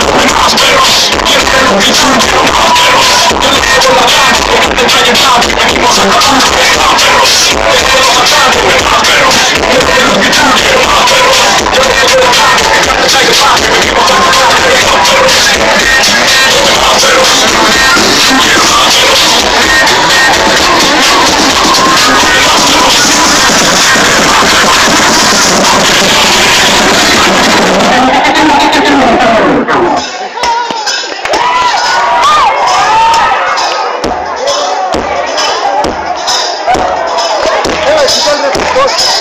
prósperos, guerreros que surgieron prósperos, el ego la calle, en calle Navi, venimos a Acapulco, prósperos, guerreros atrás, de el reporte.